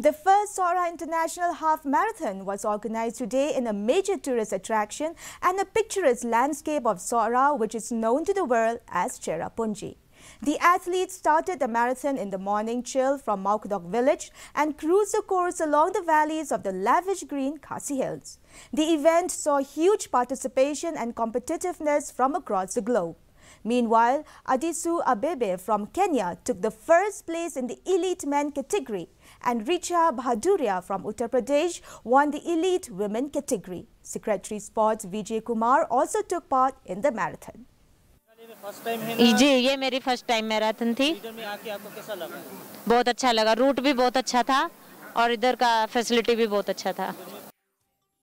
The first Sohra International Half Marathon was organized today in a major tourist attraction and a picturesque landscape of Sohra, which is known to the world as Cherrapunji. The athletes started the marathon in the morning chill from Mawkdok village and cruised the course along the valleys of the lavish green Khasi Hills. The event saw huge participation and competitiveness from across the globe. Meanwhile, Adisu Abebe from Kenya took the first place in the elite men category and Richa Bahaduria from Uttar Pradesh won the elite women category. Secretary Sports Vijay Kumar also took part in the marathon. जी ये मेरी first time marathon थी में आके आपको कैसा लगा बहुत अच्छा लगा रूट भी बहुत अच्छा था और इधर का फैसिलिटी भी बहुत अच्छा था